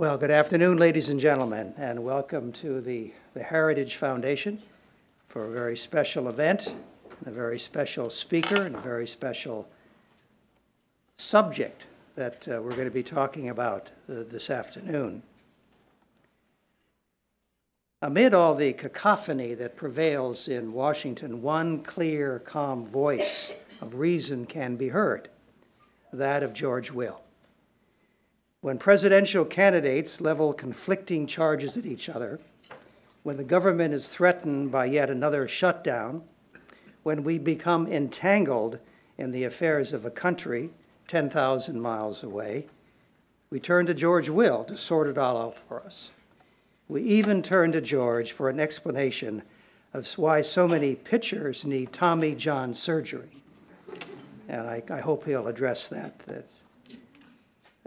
Well, good afternoon, ladies and gentlemen, and welcome to the, the Heritage Foundation for a very special event, a very special speaker, and a very special subject that uh, we're going to be talking about uh, this afternoon. Amid all the cacophony that prevails in Washington, one clear, calm voice of reason can be heard that of George Will. When presidential candidates level conflicting charges at each other, when the government is threatened by yet another shutdown, when we become entangled in the affairs of a country 10,000 miles away, we turn to George Will to sort it all out for us. We even turn to George for an explanation of why so many pitchers need Tommy John surgery. And I, I hope he'll address that. That's,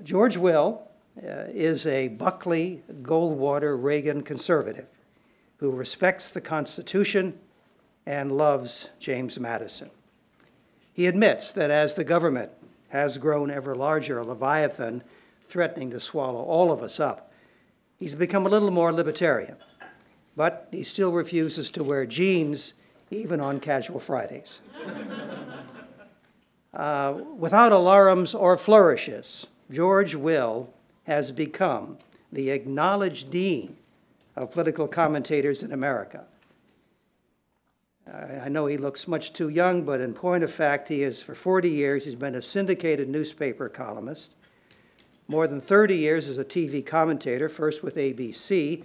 George Will uh, is a Buckley, Goldwater, Reagan conservative who respects the Constitution and loves James Madison. He admits that as the government has grown ever larger, a leviathan threatening to swallow all of us up, he's become a little more libertarian. But he still refuses to wear jeans even on casual Fridays. uh, without alarums or flourishes, George Will has become the acknowledged dean of political commentators in America. I know he looks much too young, but in point of fact, he is, for 40 years, he's been a syndicated newspaper columnist, more than 30 years as a TV commentator, first with ABC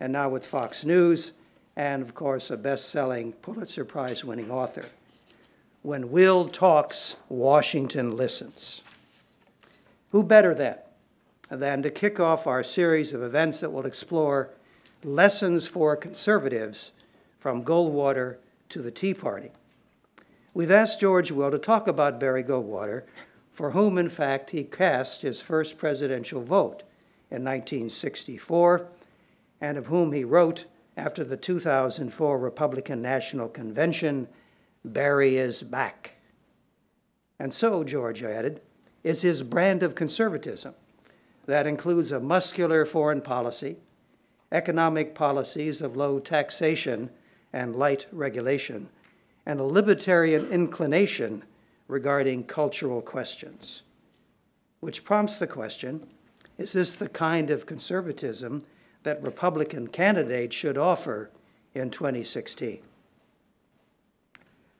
and now with Fox News, and of course, a best selling Pulitzer Prize winning author. When Will talks, Washington listens. Who better then than to kick off our series of events that will explore lessons for conservatives from Goldwater to the Tea Party? We've asked George Will to talk about Barry Goldwater, for whom, in fact, he cast his first presidential vote in 1964, and of whom he wrote after the 2004 Republican National Convention, Barry is back. And so, George added, is his brand of conservatism. That includes a muscular foreign policy, economic policies of low taxation and light regulation, and a libertarian inclination regarding cultural questions. Which prompts the question is this the kind of conservatism that Republican candidates should offer in 2016?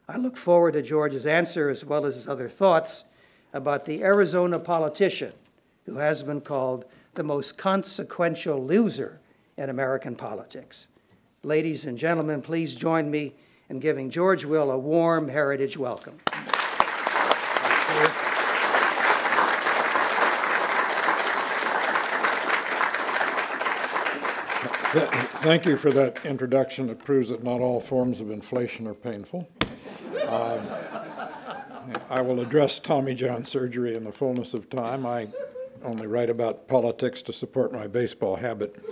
I look forward to George's answer as well as his other thoughts about the Arizona politician who has been called the most consequential loser in American politics. Ladies and gentlemen, please join me in giving George Will a warm heritage welcome. Thank you for that introduction. It proves that not all forms of inflation are painful. Um, I will address Tommy John surgery in the fullness of time. I only write about politics to support my baseball habit.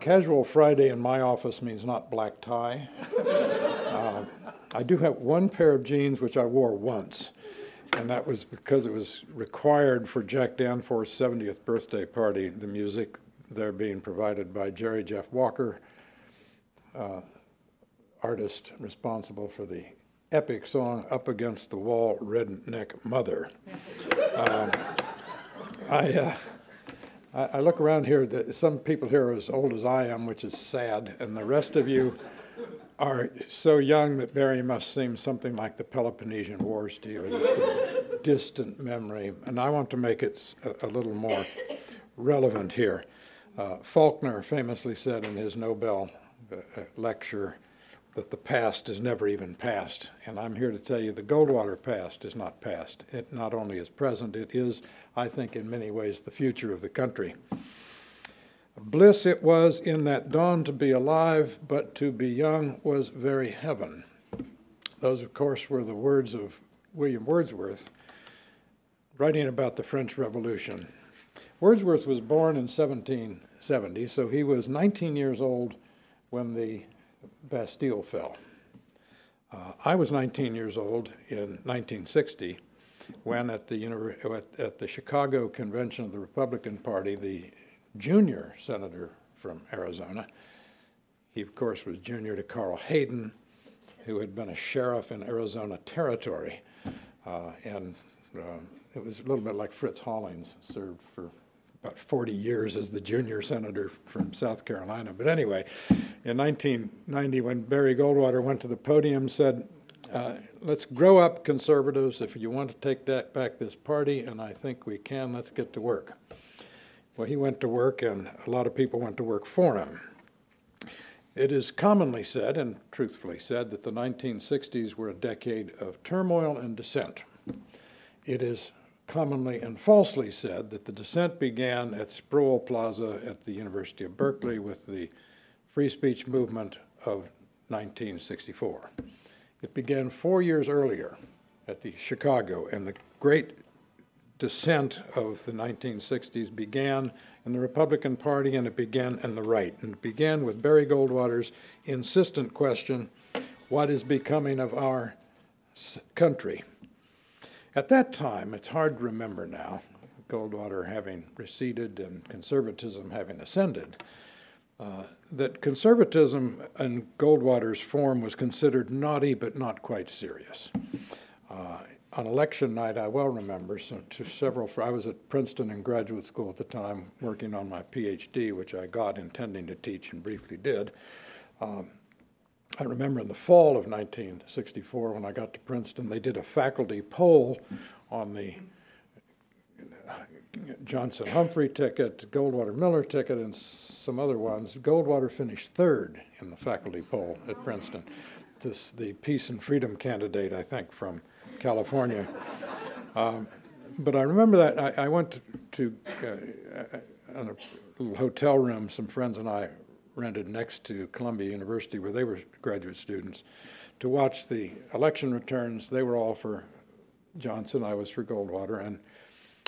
Casual Friday in my office means not black tie. Uh, I do have one pair of jeans which I wore once, and that was because it was required for Jack Danforth's 70th birthday party, the music there being provided by Jerry Jeff Walker, uh, artist responsible for the epic song Up Against the Wall, Redneck Mother. Um, I, uh, I, I, look around here, the, some people here are as old as I am, which is sad, and the rest of you are so young that Barry must seem something like the Peloponnesian Wars to you, a, distant memory. And I want to make it a, a little more relevant here. Uh, Faulkner famously said in his Nobel uh, lecture, that the past is never even past. And I'm here to tell you the Goldwater past is not past. It not only is present, it is, I think, in many ways, the future of the country. Bliss it was in that dawn to be alive, but to be young was very heaven. Those, of course, were the words of William Wordsworth, writing about the French Revolution. Wordsworth was born in 1770, so he was 19 years old when the Bastille fell. Uh, I was 19 years old in 1960 when at the, at, at the Chicago convention of the Republican Party, the junior senator from Arizona. He, of course, was junior to Carl Hayden, who had been a sheriff in Arizona Territory. Uh, and uh, it was a little bit like Fritz Hollings, served for about 40 years as the junior senator from South Carolina. But anyway, in 1990, when Barry Goldwater went to the podium, said, uh, let's grow up conservatives. If you want to take that back this party, and I think we can, let's get to work. Well, he went to work, and a lot of people went to work for him. It is commonly said, and truthfully said, that the 1960s were a decade of turmoil and dissent. It is commonly and falsely said that the dissent began at Sproul Plaza at the University of Berkeley with the free speech movement of 1964. It began four years earlier at the Chicago, and the great dissent of the 1960s began in the Republican Party and it began in the right. And it began with Barry Goldwater's insistent question, what is becoming of our country? At that time, it's hard to remember now, Goldwater having receded and conservatism having ascended, uh, that conservatism in Goldwater's form was considered naughty but not quite serious. Uh, on election night, I well remember some, several. I was at Princeton in graduate school at the time, working on my PhD, which I got intending to teach and briefly did. Um, I remember in the fall of 1964, when I got to Princeton, they did a faculty poll on the Johnson Humphrey ticket, Goldwater Miller ticket, and some other ones. Goldwater finished third in the faculty poll at Princeton. This the peace and freedom candidate, I think, from California. Um, but I remember that I, I went to, to uh, in a little hotel room. Some friends and I rented next to Columbia University, where they were graduate students, to watch the election returns. They were all for Johnson. I was for Goldwater, and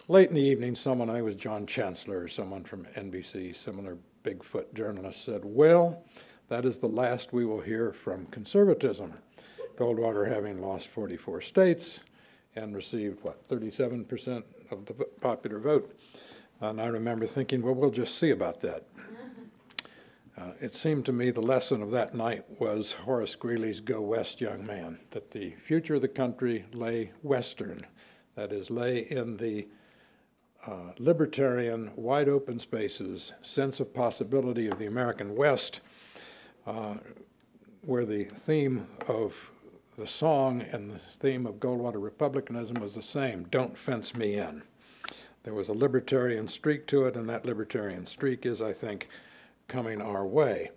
late in the evening, someone, I was John Chancellor, someone from NBC, similar Bigfoot journalist, said, Well, that is the last we will hear from conservatism. Goldwater having lost 44 states and received, what, 37% of the popular vote. And I remember thinking, well, we'll just see about that. Uh, it seemed to me the lesson of that night was Horace Greeley's Go West, Young Man, that the future of the country lay western, that is, lay in the uh, libertarian, wide open spaces, sense of possibility of the American West, uh, where the theme of the song and the theme of Goldwater Republicanism was the same don't fence me in. There was a libertarian streak to it, and that libertarian streak is, I think, coming our way.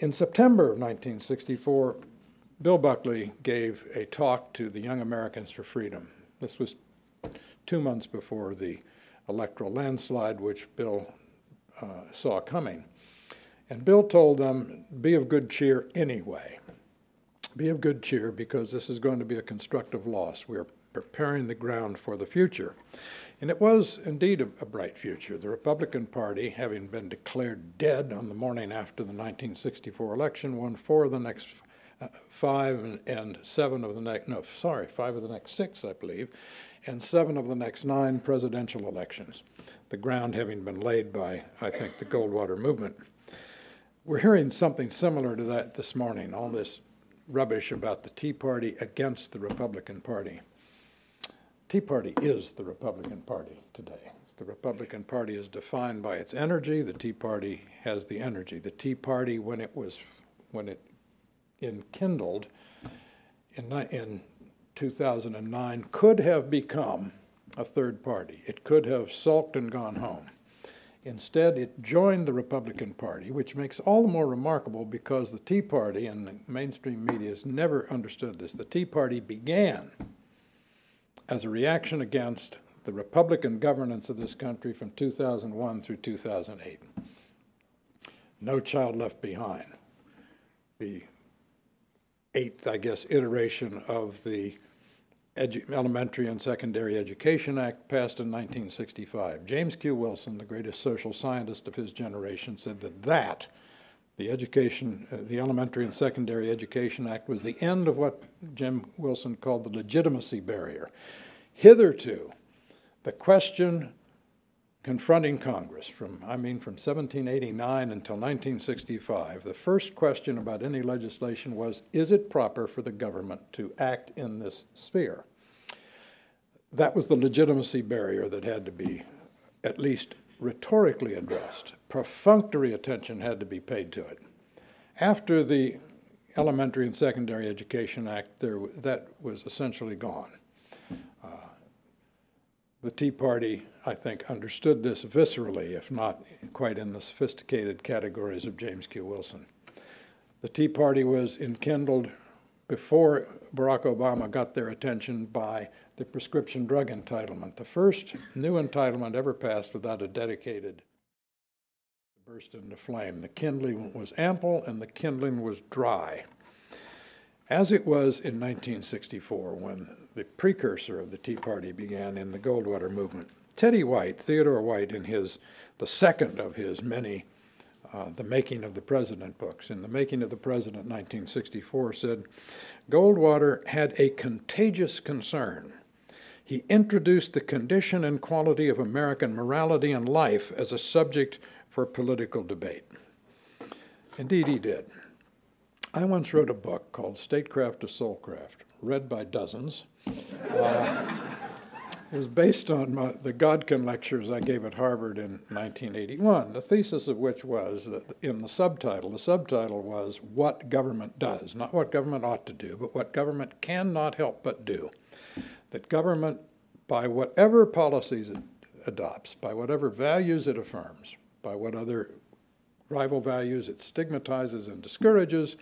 In September of 1964, Bill Buckley gave a talk to the Young Americans for Freedom. This was two months before the electoral landslide, which Bill uh, saw coming. And Bill told them, be of good cheer anyway. Be of good cheer because this is going to be a constructive loss. We are preparing the ground for the future. And it was indeed a, a, bright future. The Republican Party, having been declared dead on the morning after the 1964 election, won four of the next uh, five and, and, seven of the next, no, sorry, five of the next six, I believe, and seven of the next nine presidential elections. The ground having been laid by, I think, the Goldwater movement. We're hearing something similar to that this morning, all this rubbish about the Tea Party against the Republican Party. Tea Party is the Republican Party today. The Republican Party is defined by its energy. The Tea Party has the energy. The Tea Party, when it was, when it enkindled in, in 2009, could have become a third party. It could have sulked and gone home. Instead, it joined the Republican Party, which makes all the more remarkable because the Tea Party and the mainstream media has never understood this. The Tea Party began as a reaction against the Republican governance of this country from 2001 through 2008. No Child Left Behind, the eighth, I guess, iteration of the Elementary and Secondary Education Act passed in 1965. James Q. Wilson, the greatest social scientist of his generation, said that that, the education, uh, the Elementary and Secondary Education Act, was the end of what Jim Wilson called the legitimacy barrier. Hitherto, the question confronting Congress from, I mean, from 1789 until 1965, the first question about any legislation was, is it proper for the government to act in this sphere? That was the legitimacy barrier that had to be at least rhetorically addressed. Perfunctory attention had to be paid to it. After the Elementary and Secondary Education Act, there, that was essentially gone. Uh, the Tea Party, I think, understood this viscerally, if not quite in the sophisticated categories of James Q. Wilson. The Tea Party was enkindled before Barack Obama got their attention by the prescription drug entitlement, the first new entitlement ever passed without a dedicated burst into flame. The kindling was ample and the kindling was dry. As it was in 1964 when the precursor of the Tea Party began in the Goldwater movement. Teddy White, Theodore White, in his, the second of his many uh, The Making of the President books, in The Making of the President, 1964, said Goldwater had a contagious concern he introduced the condition and quality of American morality and life as a subject for political debate. Indeed, he did. I once wrote a book called Statecraft to Soulcraft, read by dozens. Uh, it was based on my, the Godkin lectures I gave at Harvard in 1981, the thesis of which was that in the subtitle, the subtitle was What Government Does, not what government ought to do, but what government cannot help but do that government, by whatever policies it adopts, by whatever values it affirms, by what other rival values it stigmatizes and discourages,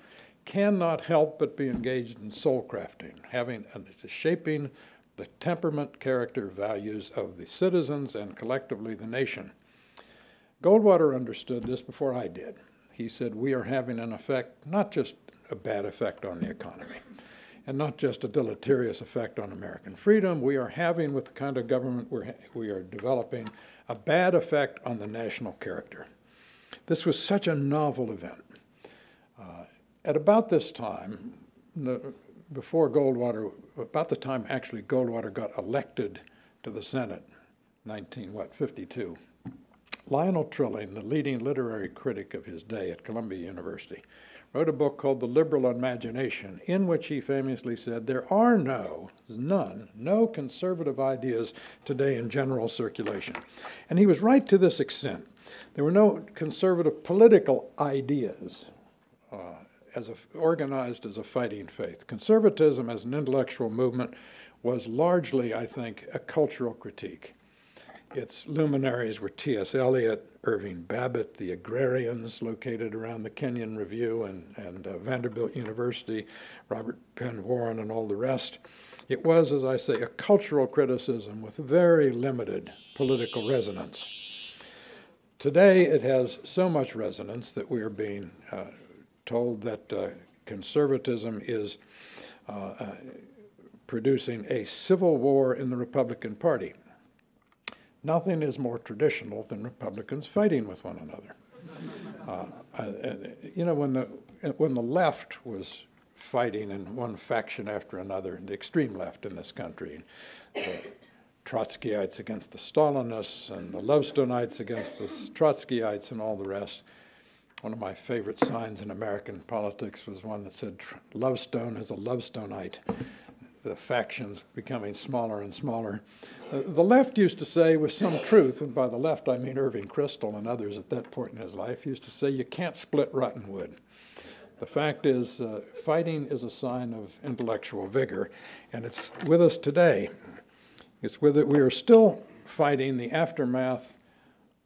cannot help but be engaged in soul crafting, having and shaping the temperament, character, values of the citizens and collectively the nation. Goldwater understood this before I did. He said, We are having an effect, not just a bad effect on the economy, and not just a deleterious effect on American freedom. We are having, with the kind of government we're, we are developing, a bad effect on the national character. This was such a novel event. Uh, at about this time, the, before Goldwater, about the time actually Goldwater got elected to the Senate, 19, what, 52, Lionel Trilling, the leading literary critic of his day at Columbia University, wrote a book called The Liberal Imagination, in which he famously said, There are no, none, no conservative ideas today in general circulation. And he was right to this extent. There were no conservative political ideas uh, as a, organized as a fighting faith. Conservatism as an intellectual movement was largely, I think, a cultural critique. Its luminaries were T.S. Eliot, Irving Babbitt, the agrarians located around the Kenyon Review and, and uh, Vanderbilt University, Robert Penn Warren, and all the rest. It was, as I say, a cultural criticism with very limited political resonance. Today, it has so much resonance that we are being uh, told that uh, conservatism is uh, uh, producing a civil war in the Republican Party. Nothing is more traditional than Republicans fighting with one another. Uh, you know, when the, when the left was fighting in one faction after another, the extreme left in this country, the Trotskyites against the Stalinists and the Lovestonites against the Trotskyites and all the rest. One of my favorite signs in American politics was one that said, Lovestone is a Lovestonite the factions becoming smaller and smaller. Uh, the left used to say, with some truth, and by the left I mean Irving Kristol and others at that point in his life, used to say, you can't split rotten wood. The fact is, uh, fighting is a sign of intellectual vigor, and it's with us today. It's with it. We are still fighting the aftermath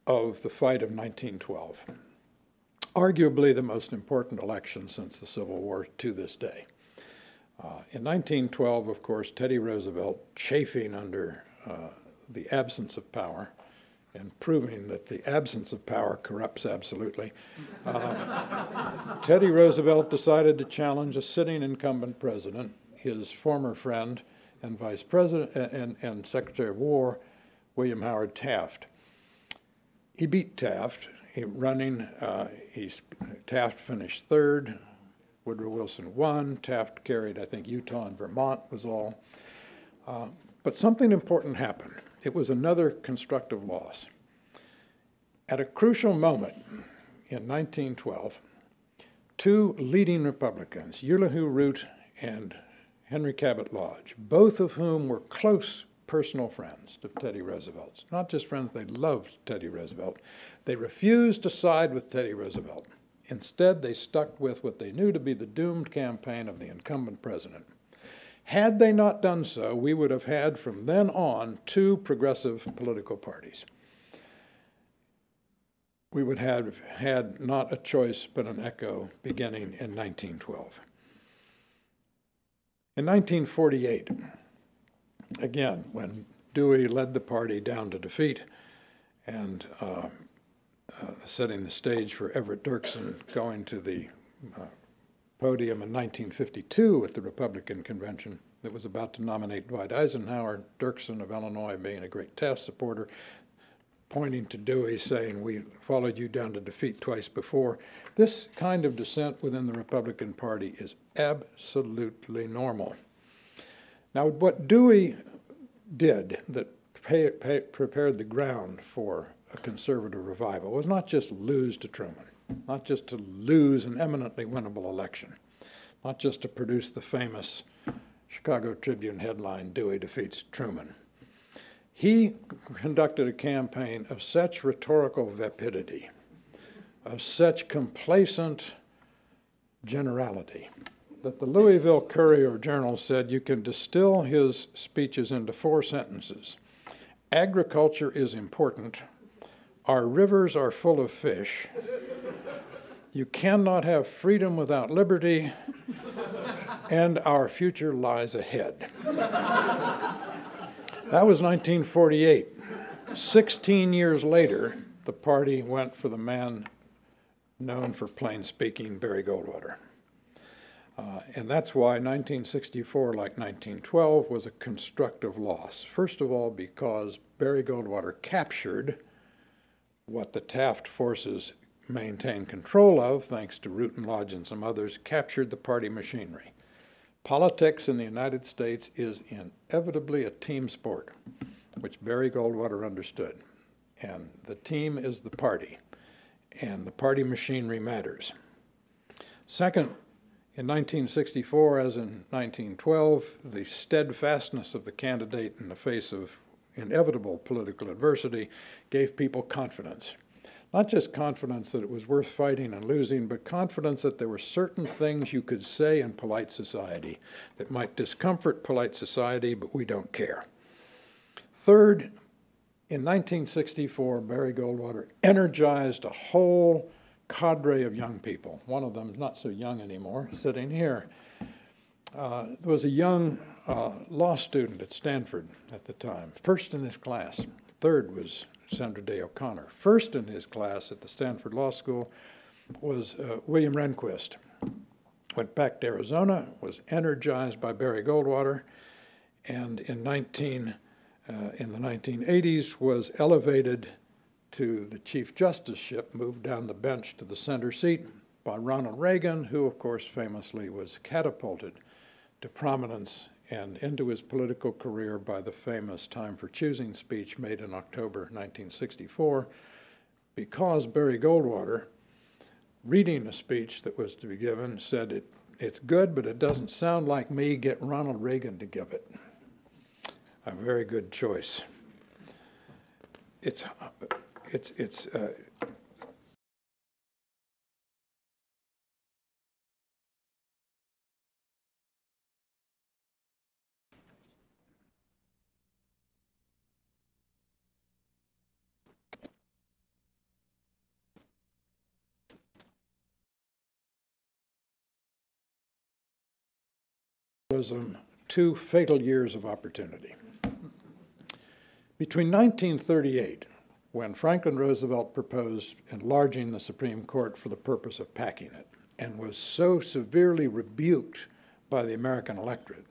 of the fight of 1912, arguably the most important election since the Civil War to this day. Uh, in 1912, of course, Teddy Roosevelt, chafing under uh, the absence of power and proving that the absence of power corrupts absolutely, uh, Teddy Roosevelt decided to challenge a sitting incumbent president, his former friend and Vice President and, and Secretary of War, William Howard Taft. He beat Taft. He, running, uh, he, Taft finished third. Woodrow Wilson won. Taft carried, I think, Utah and Vermont was all. Uh, but something important happened. It was another constructive loss. At a crucial moment in 1912, two leading Republicans, Elihu Root and Henry Cabot Lodge, both of whom were close personal friends of Teddy Roosevelt's. Not just friends, they loved Teddy Roosevelt. They refused to side with Teddy Roosevelt. Instead, they stuck with what they knew to be the doomed campaign of the incumbent president. Had they not done so, we would have had from then on two progressive political parties. We would have had not a choice but an echo beginning in 1912. In 1948, again, when Dewey led the party down to defeat and uh, setting the stage for Everett Dirksen going to the uh, podium in 1952 at the Republican convention that was about to nominate Dwight Eisenhower, Dirksen of Illinois being a great Taft supporter, pointing to Dewey saying, we followed you down to defeat twice before. This kind of dissent within the Republican Party is absolutely normal. Now, what Dewey did that pay, pay, prepared the ground for a conservative revival was not just lose to Truman, not just to lose an eminently winnable election, not just to produce the famous Chicago Tribune headline, Dewey defeats Truman. He conducted a campaign of such rhetorical vapidity, of such complacent generality, that the Louisville Courier Journal said you can distill his speeches into four sentences. Agriculture is important. Our rivers are full of fish. You cannot have freedom without liberty. And our future lies ahead. That was 1948. 16 years later, the party went for the man known for plain speaking, Barry Goldwater. Uh, and that's why 1964, like 1912, was a constructive loss. First of all, because Barry Goldwater captured what the Taft forces maintained control of, thanks to Root and Lodge and some others, captured the party machinery. Politics in the United States is inevitably a team sport, which Barry Goldwater understood. And the team is the party, and the party machinery matters. Second, in 1964, as in 1912, the steadfastness of the candidate in the face of inevitable political adversity gave people confidence. Not just confidence that it was worth fighting and losing, but confidence that there were certain things you could say in polite society that might discomfort polite society, but we don't care. Third, in 1964, Barry Goldwater energized a whole cadre of young people. One of them, not so young anymore, sitting here. Uh, there was a young uh, law student at Stanford at the time, first in his class. Third was Sandra Day O'Connor. First in his class at the Stanford Law School was uh, William Rehnquist. Went back to Arizona, was energized by Barry Goldwater, and in 19 uh, in the 1980s was elevated to the Chief Justiceship, moved down the bench to the center seat by Ronald Reagan, who, of course, famously was catapulted to prominence and into his political career by the famous Time for Choosing speech made in October 1964, because Barry Goldwater, reading a speech that was to be given, said, it, It's good, but it doesn't sound like me. Get Ronald Reagan to give it. A very good choice. It's, it's, it's uh, Um, two fatal years of opportunity. Between 1938, when Franklin Roosevelt proposed enlarging the Supreme Court for the purpose of packing it, and was so severely rebuked by the American electorate,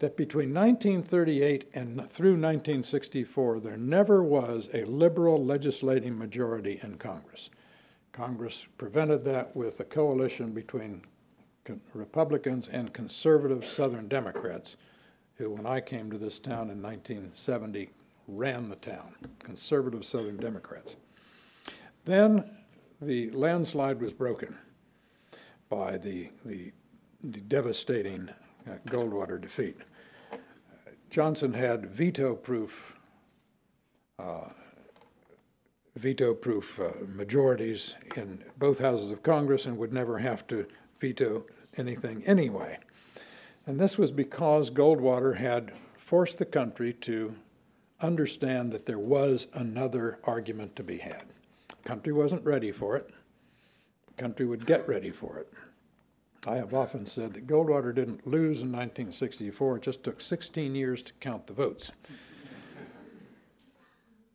that between 1938 and through 1964, there never was a liberal legislating majority in Congress. Congress prevented that with a coalition between Republicans and conservative Southern Democrats, who, when I came to this town in 1970, ran the town, conservative Southern Democrats. Then the landslide was broken by the, the, the devastating uh, Goldwater defeat. Johnson had veto-proof uh, veto-proof uh, majorities in both houses of Congress and would never have to veto anything anyway. And this was because Goldwater had forced the country to understand that there was another argument to be had. The country wasn't ready for it. The country would get ready for it. I have often said that Goldwater didn't lose in 1964, it just took 16 years to count the votes.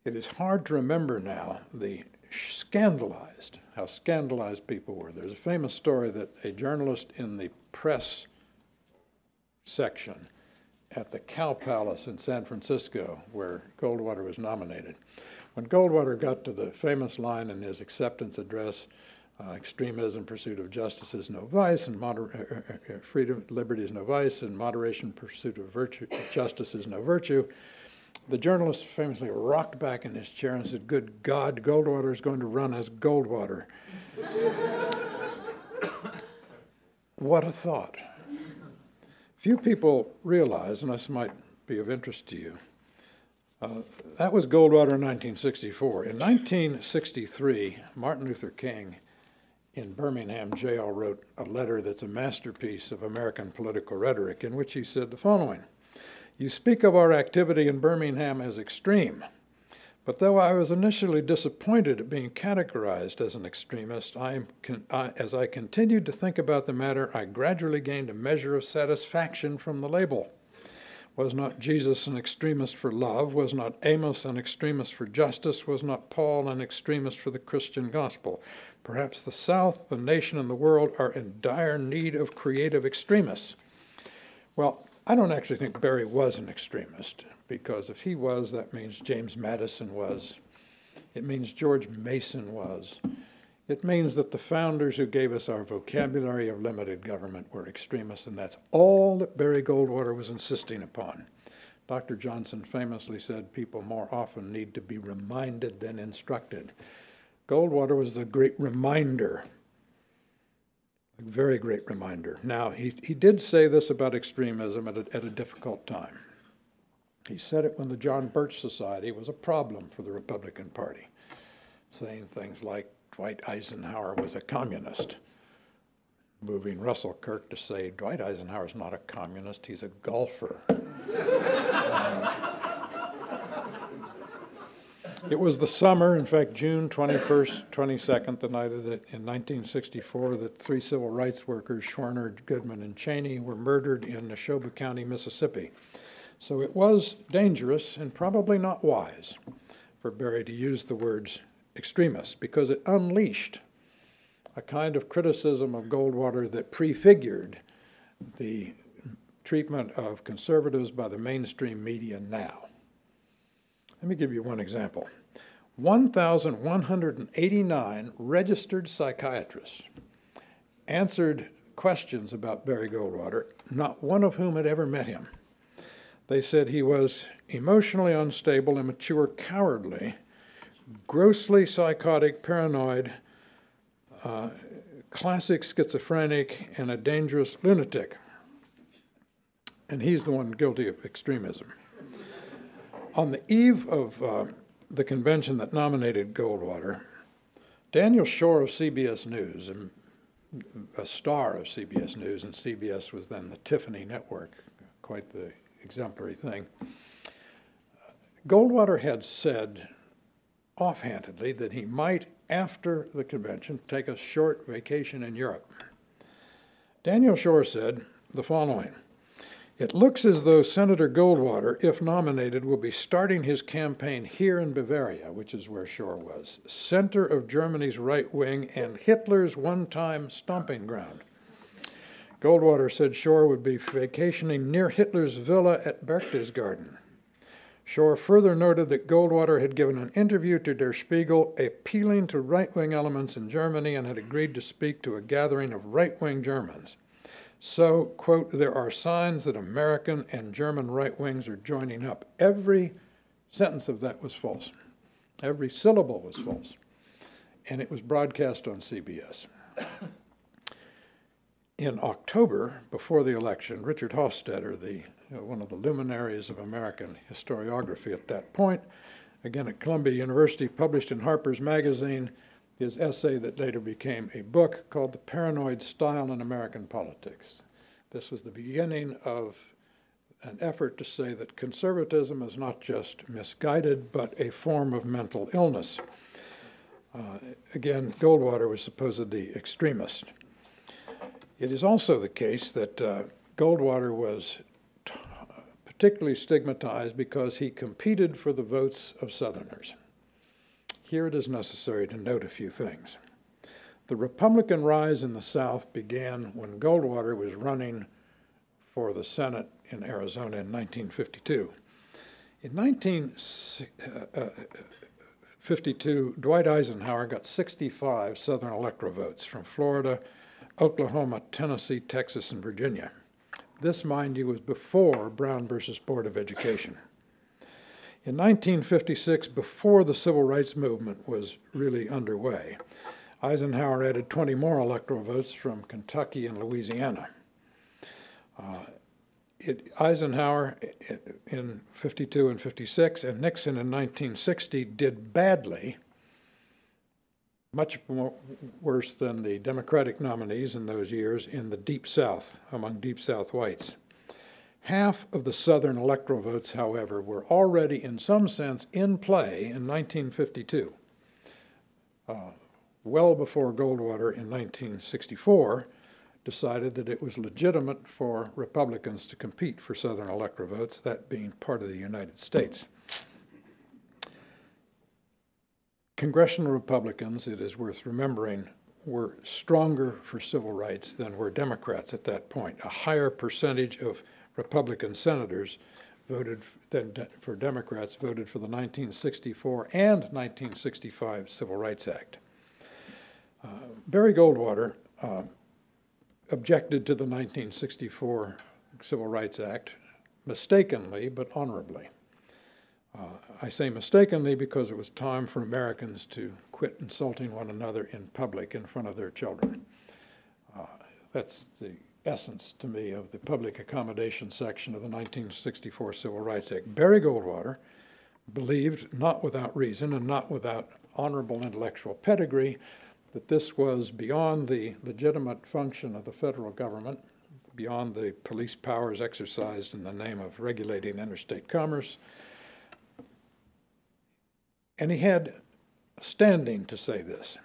It is hard to remember now the scandalized, how scandalized people were. There's a famous story that a journalist in the press section at the Cow Palace in San Francisco, where Goldwater was nominated. When Goldwater got to the famous line in his acceptance address, uh, extremism, pursuit of justice is no vice, and moder- uh, uh, uh, freedom, liberty is no vice, and moderation, pursuit of virtue, justice is no virtue. The journalist famously rocked back in his chair and said, Good God, Goldwater is going to run as Goldwater. what a thought. Few people realize, and this might be of interest to you, uh, that was Goldwater in 1964. In 1963, Martin Luther King in Birmingham jail wrote a letter that's a masterpiece of American political rhetoric in which he said the following You speak of our activity in Birmingham as extreme. But though I was initially disappointed at being categorized as an extremist, I I, as I continued to think about the matter, I gradually gained a measure of satisfaction from the label. Was not Jesus an extremist for love? Was not Amos an extremist for justice? Was not Paul an extremist for the Christian gospel? Perhaps the South, the nation, and the world are in dire need of creative extremists. Well, I don't actually think Barry was an extremist because if he was, that means James Madison was. It means George Mason was. It means that the founders who gave us our vocabulary of limited government were extremists, and that's all that Barry Goldwater was insisting upon. Dr. Johnson famously said people more often need to be reminded than instructed. Goldwater was a great reminder, a very great reminder. Now, he, he did say this about extremism at a, at a difficult time. He said it when the John Birch Society was a problem for the Republican Party, saying things like Dwight Eisenhower was a communist, moving Russell Kirk to say Dwight Eisenhower's not a communist, he's a golfer. Um, it was the summer, in fact, June 21st, 22nd, the night of the, in 1964, that three civil rights workers, Schwerner, Goodman, and Chaney, were murdered in Neshoba County, Mississippi. So it was dangerous and probably not wise for Barry to use the words extremist because it unleashed a kind of criticism of Goldwater that prefigured the treatment of conservatives by the mainstream media now. Let me give you one example. 1,189 registered psychiatrists answered questions about Barry Goldwater, not one of whom had ever met him. They said he was emotionally unstable, immature, cowardly, grossly psychotic, paranoid, uh, classic schizophrenic, and a dangerous lunatic. And he's the one guilty of extremism. On the eve of uh, the convention that nominated Goldwater, Daniel Schorr of CBS News, a star of CBS News, and CBS was then the Tiffany Network, quite the exemplary thing. Goldwater had said offhandedly that he might, after the convention, take a short vacation in Europe. Daniel Schorr said the following It looks as though Senator Goldwater, if nominated, will be starting his campaign here in Bavaria, which is where Schorr was, center of Germany's right wing and Hitler's one time stomping ground. Goldwater said Schorr would be vacationing near Hitler's villa at Berchtesgaden. Schorr further noted that Goldwater had given an interview to Der Spiegel appealing to right wing elements in Germany and had agreed to speak to a gathering of right wing Germans. So, quote, there are signs that American and German right wings are joining up. Every sentence of that was false. Every syllable was false. and it was broadcast on CBS. In October, before the election, Richard Hofstadter, the, you know, one of the luminaries of American historiography at that point, again at Columbia University, published in Harper's Magazine his essay that later became a book called The Paranoid Style in American Politics. This was the beginning of an effort to say that conservatism is not just misguided, but a form of mental illness. Uh, again, Goldwater was supposedly extremist. It is also the case that uh, Goldwater was particularly stigmatized because he competed for the votes of Southerners. Here it is necessary to note a few things. The Republican rise in the South began when Goldwater was running for the Senate in Arizona in 1952. In 1952, Dwight Eisenhower got 65 Southern electoral votes from Florida, Oklahoma, Tennessee, Texas, and Virginia. This, mind you, was before Brown versus Board of Education. In 1956, before the civil rights movement was really underway, Eisenhower added 20 more electoral votes from Kentucky and Louisiana. Uh, it, Eisenhower in 52 and 56 and Nixon in 1960 did badly, much more, worse than the Democratic nominees in those years in the Deep South, among Deep South whites. Half of the Southern electoral votes, however, were already in some sense in play in 1952, uh, well before Goldwater in 1964 decided that it was legitimate for Republicans to compete for Southern electoral votes, that being part of the United States. Congressional Republicans, it is worth remembering, were stronger for civil rights than were Democrats at that point. A higher percentage of Republican senators voted than for Democrats voted for the 1964 and 1965 Civil Rights Act. Uh, Barry Goldwater uh, objected to the 1964 Civil Rights Act mistakenly but honorably. Uh, I say mistakenly because it was time for Americans to quit insulting one another in public in front of their children. Uh, that's the essence to me of the public accommodation section of the 1964 Civil Rights Act. Barry Goldwater believed, not without reason and not without honorable intellectual pedigree, that this was beyond the legitimate function of the federal government, beyond the police powers exercised in the name of regulating interstate commerce. And he had standing to say this.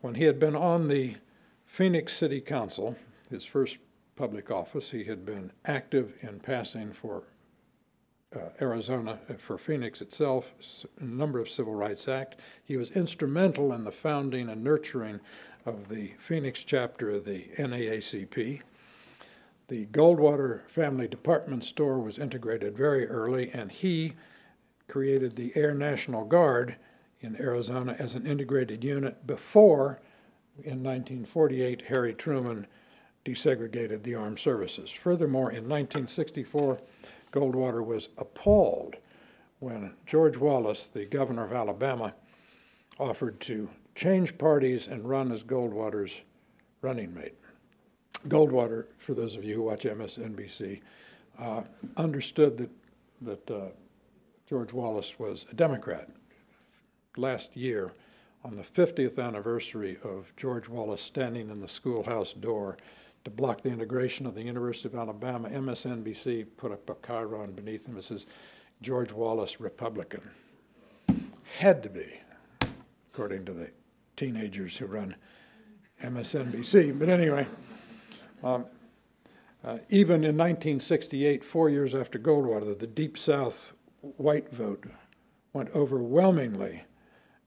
When he had been on the Phoenix City Council, his first public office, he had been active in passing for uh, Arizona, uh, for Phoenix itself, a number of Civil Rights Act. He was instrumental in the founding and nurturing of the Phoenix chapter of the NAACP. The Goldwater Family Department Store was integrated very early, and he created the Air National Guard in Arizona as an integrated unit before, in 1948, Harry Truman desegregated the armed services. Furthermore, in 1964, Goldwater was appalled when George Wallace, the governor of Alabama, offered to change parties and run as Goldwater's running mate. Goldwater, for those of you who watch MSNBC, uh, understood that, that uh, George Wallace was a Democrat. Last year, on the 50th anniversary of George Wallace standing in the schoolhouse door to block the integration of the University of Alabama, MSNBC put up a chyron beneath him that says, George Wallace, Republican. Had to be, according to the teenagers who run MSNBC. But anyway, um, uh, even in 1968, four years after Goldwater, the Deep South white vote went overwhelmingly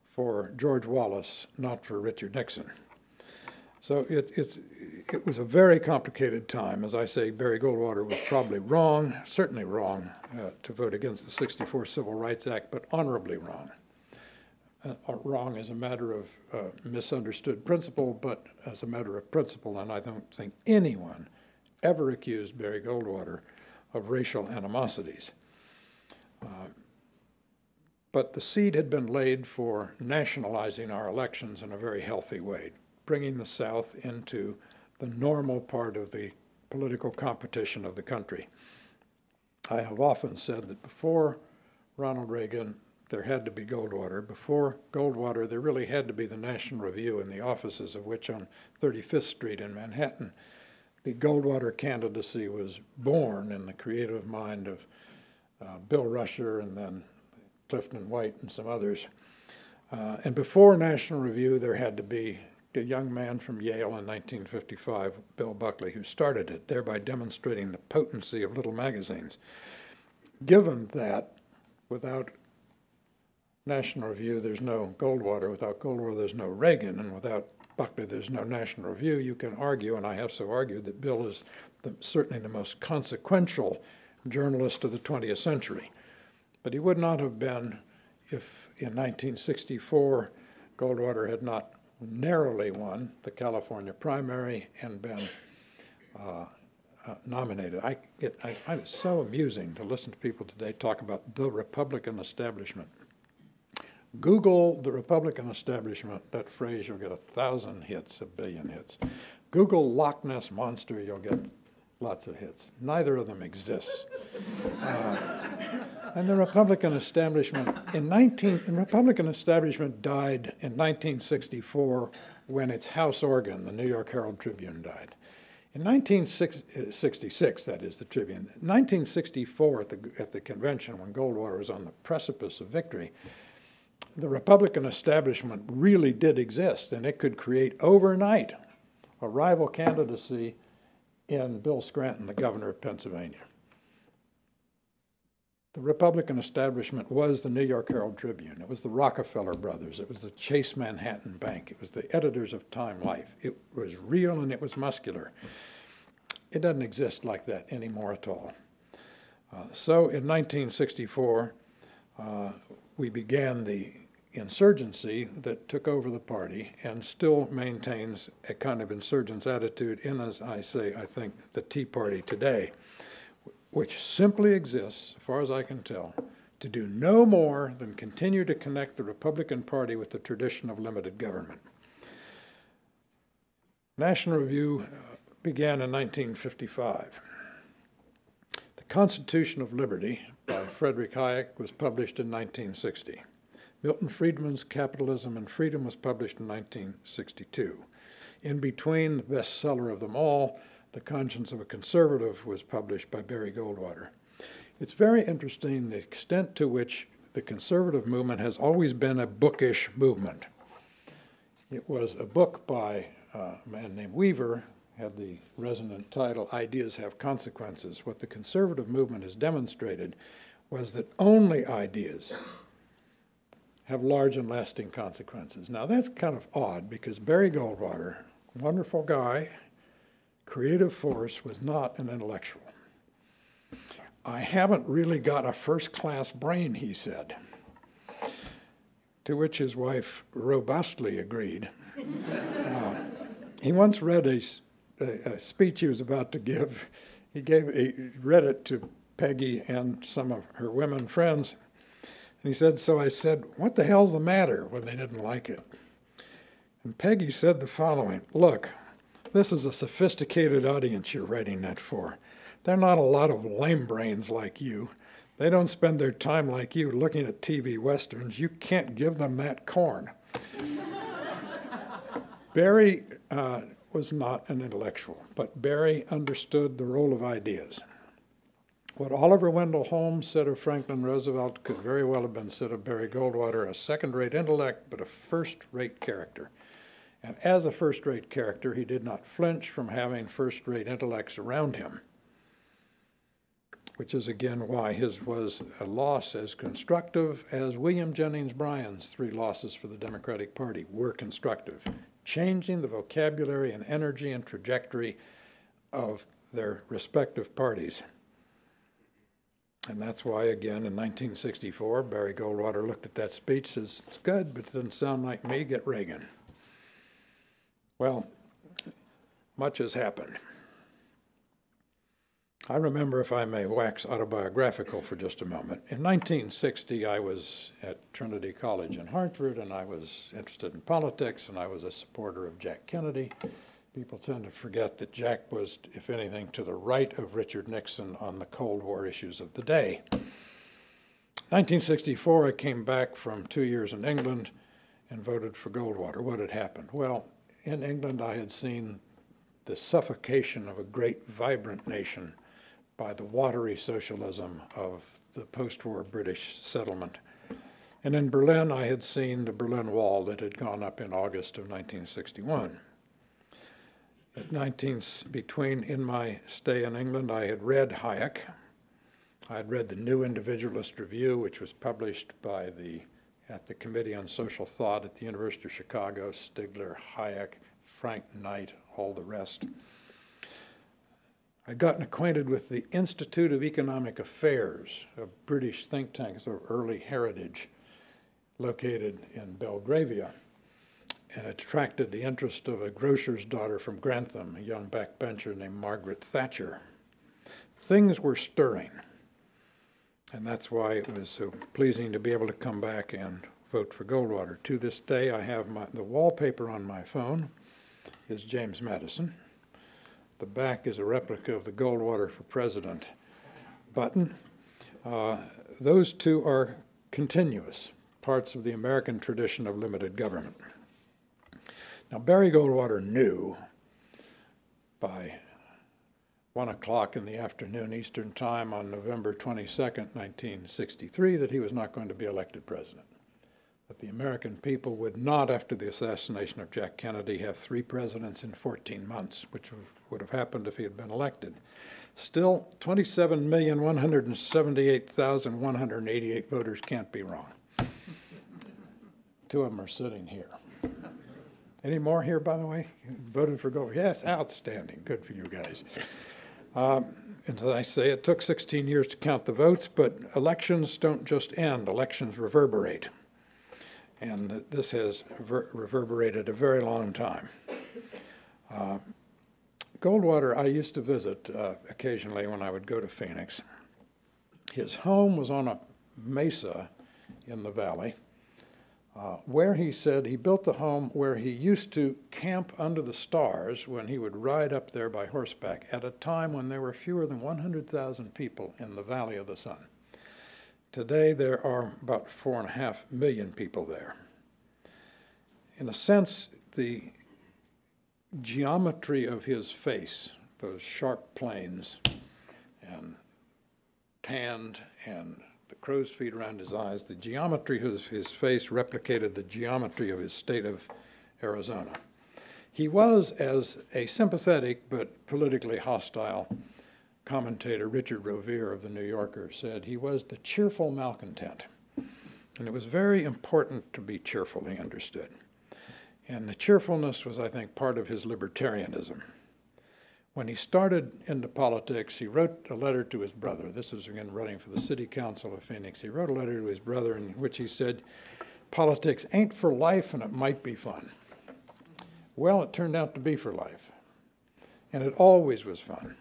for George Wallace, not for Richard Nixon. So it, it was a very complicated time. As I say, Barry Goldwater was probably wrong, certainly wrong, uh, to vote against the 64 Civil Rights Act, but honorably wrong. Uh, uh, wrong as a matter of uh, misunderstood principle, but as a matter of principle, and I don't think anyone ever accused Barry Goldwater of racial animosities. Uh, but the seed had been laid for nationalizing our elections in a very healthy way, bringing the South into the normal part of the political competition of the country. I have often said that before Ronald Reagan, there had to be Goldwater. Before Goldwater, there really had to be the National Review in the offices of which on 35th Street in Manhattan, the Goldwater candidacy was born in the creative mind of uh, Bill Rusher and then Clifton White and some others. Uh, and before National Review, there had to be a young man from Yale in 1955, Bill Buckley, who started it, thereby demonstrating the potency of little magazines. Given that, without National Review, there's no Goldwater. Without Goldwater, there's no Reagan. And without Buckley, there's no National Review. You can argue, and I have so argued, that Bill is the, certainly the most consequential journalist of the 20th century. But he would not have been if in 1964 Goldwater had not narrowly won the California primary and been uh, uh, nominated. I, get, I find it so amusing to listen to people today talk about the Republican establishment. Google the Republican establishment, that phrase, you'll get a thousand hits, a billion hits. Google Loch Ness Monster, you'll get lots of hits. Neither of them exists. Uh, and the Republican establishment in 19, the Republican establishment died in 1964 when its house organ, the New York Herald Tribune, died. In 1966, that is the Tribune, 1964 at the, at the convention when Goldwater was on the precipice of victory, the Republican establishment really did exist, and it could create overnight a rival candidacy in Bill Scranton, the governor of Pennsylvania. The Republican establishment was the New York Herald Tribune. It was the Rockefeller brothers. It was the Chase Manhattan Bank. It was the editors of Time Life. It was real and it was muscular. It doesn't exist like that anymore at all. Uh, so in 1964, uh, we began the insurgency that took over the party and still maintains a kind of insurgent's attitude in, as I say, I think, the Tea Party today, which simply exists, as far as I can tell, to do no more than continue to connect the Republican Party with the tradition of limited government. National Review uh, began in 1955. The Constitution of Liberty by Frederick Hayek was published in 1960. Milton Friedman's Capitalism and Freedom was published in 1962. In between, the bestseller of them all, The Conscience of a Conservative, was published by Barry Goldwater. It's very interesting the extent to which the conservative movement has always been a bookish movement. It was a book by uh, a man named Weaver, had the resonant title, Ideas Have Consequences. What the conservative movement has demonstrated was that only ideas have large and lasting consequences. Now that's kind of odd because Barry Goldwater, wonderful guy, creative force, was not an intellectual. I haven't really got a first class brain, he said. To which his wife robustly agreed. Uh, he once read a, a, a, speech he was about to give. He gave he read it to Peggy and some of her women friends. And he said, So I said, What the hell's the matter when they didn't like it? And Peggy said the following Look, this is a sophisticated audience you're writing that for. They're not a lot of lame brains like you. They don't spend their time like you looking at TV westerns. You can't give them that corn. Barry uh, was not an intellectual, but Barry understood the role of ideas. What Oliver Wendell Holmes said of Franklin Roosevelt could very well have been said of Barry Goldwater, a second-rate intellect, but a first-rate character. And as a first-rate character, he did not flinch from having first-rate intellects around him, which is again why his was a loss as constructive as William Jennings Bryan's three losses for the Democratic Party were constructive, changing the vocabulary and energy and trajectory of their respective parties. And that's why, again, in 1964, Barry Goldwater looked at that speech, says, it's good, but it doesn't sound like me, get Reagan. Well, much has happened. I remember, if I may wax autobiographical for just a moment. In 1960, I was at Trinity College in Hartford, and I was interested in politics, and I was a supporter of Jack Kennedy. People tend to forget that Jack was, if anything, to the right of Richard Nixon on the Cold War issues of the day. 1964, I came back from two years in England and voted for Goldwater. What had happened? Well, in England, I had seen the suffocation of a great, vibrant nation by the watery socialism of the post-war British settlement. And in Berlin, I had seen the Berlin Wall that had gone up in August of 1961. At 19, between in my stay in England, I had read Hayek. I had read the New Individualist Review, which was published by the at the Committee on Social Thought at the University of Chicago, Stigler, Hayek, Frank Knight, all the rest. I'd gotten acquainted with the Institute of Economic Affairs, a British think tank of early heritage located in Belgravia, and attracted the interest of a grocer's daughter from Grantham, a young backbencher named Margaret Thatcher. Things were stirring, and that's why it was so pleasing to be able to come back and vote for Goldwater. To this day, I have my, the wallpaper on my phone is James Madison. The back is a replica of the Goldwater for President button. Uh, those two are continuous parts of the American tradition of limited government. Now, Barry Goldwater knew by one o'clock in the afternoon Eastern Time on November 22nd, 1963, that he was not going to be elected president that the American people would not, after the assassination of Jack Kennedy, have three presidents in 14 months, which would have happened if he had been elected. Still, 27,178,188 voters can't be wrong. Two of them are sitting here. Any more here, by the way? Voted for Goldwater? Yes, outstanding. Good for you guys. Um, and as I say, it took 16 years to count the votes, but elections don't just end, elections reverberate and this has reverberated a very long time. Uh, Goldwater, I used to visit uh, occasionally when I would go to Phoenix. His home was on a mesa in the valley, uh, where he said he built the home where he used to camp under the stars when he would ride up there by horseback at a time when there were fewer than 100,000 people in the Valley of the Sun. Today, there are about four and a half million people there. In a sense, the geometry of his face, those sharp planes and tanned and crow's feet around his eyes, the geometry of his face replicated the geometry of his state of Arizona. He was, as a sympathetic but politically hostile commentator Richard Rovere of The New Yorker said he was the cheerful malcontent. And it was very important to be cheerful, he understood. And the cheerfulness was, I think, part of his libertarianism. When he started into politics, he wrote a letter to his brother. This was again running for the city council of Phoenix. He wrote a letter to his brother in which he said, Politics ain't for life and it might be fun. Well, it turned out to be for life. And it always was fun.